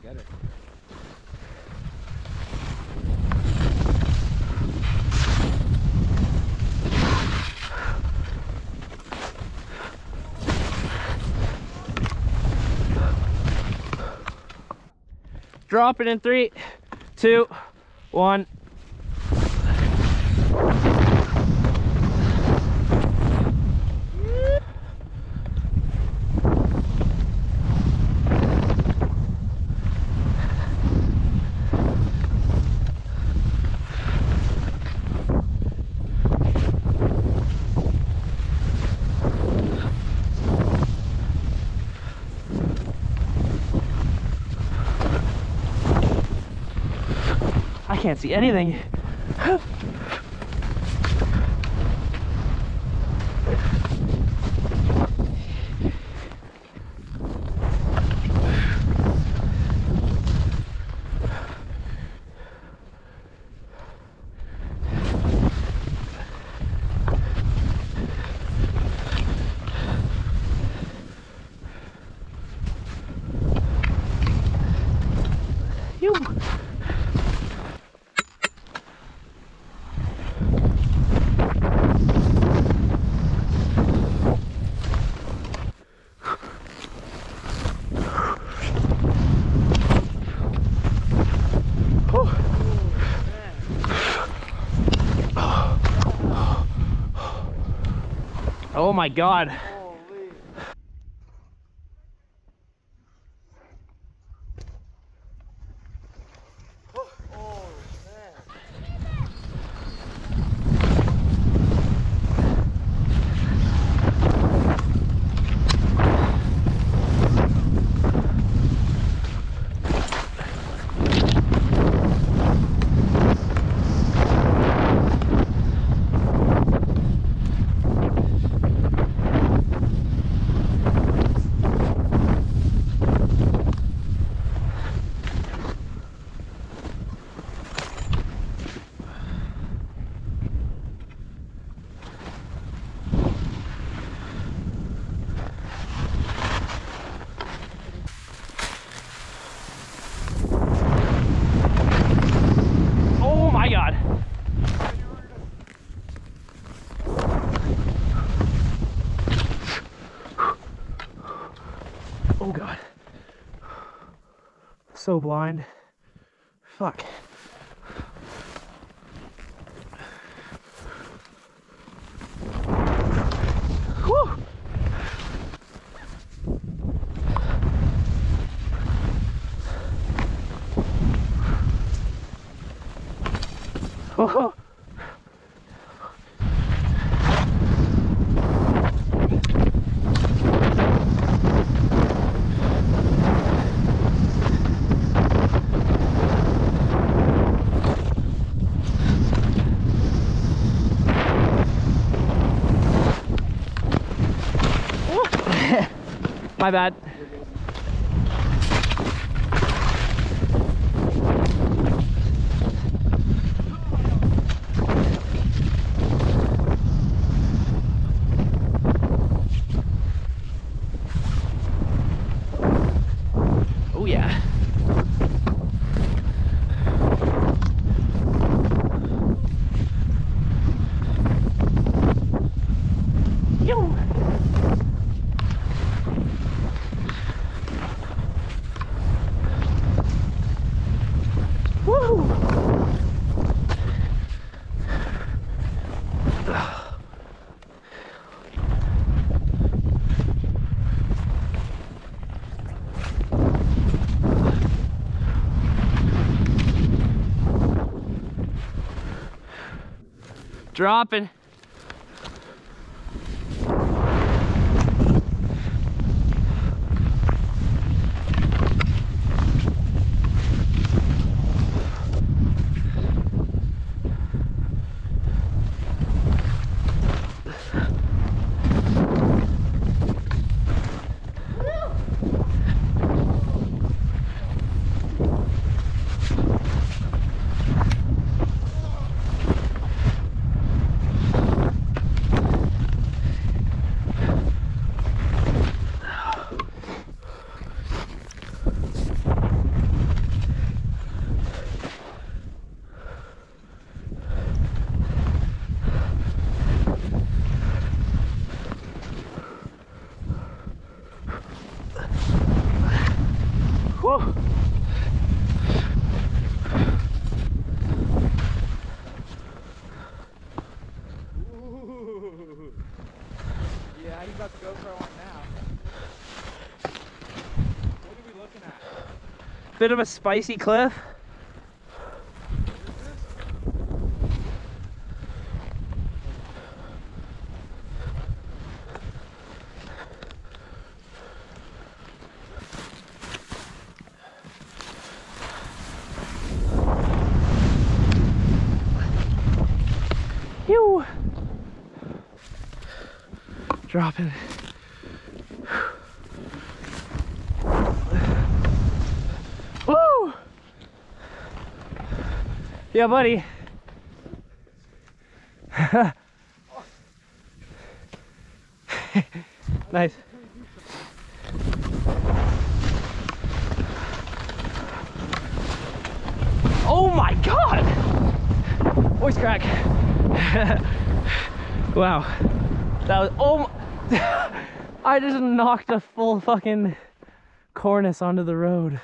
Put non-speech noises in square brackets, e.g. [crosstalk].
can get it. Drop it in three, two, one. I can't see anything. Oh my god. Oh my god. Oh god. So blind. Fuck. Whew. Oh. oh. My bad. Oh yeah. Yo. Dropping. Bit of a spicy cliff. Dropping. Yeah, buddy. [laughs] nice. Oh my god! Voice crack. [laughs] wow. That was oh [laughs] I just knocked a full fucking cornice onto the road.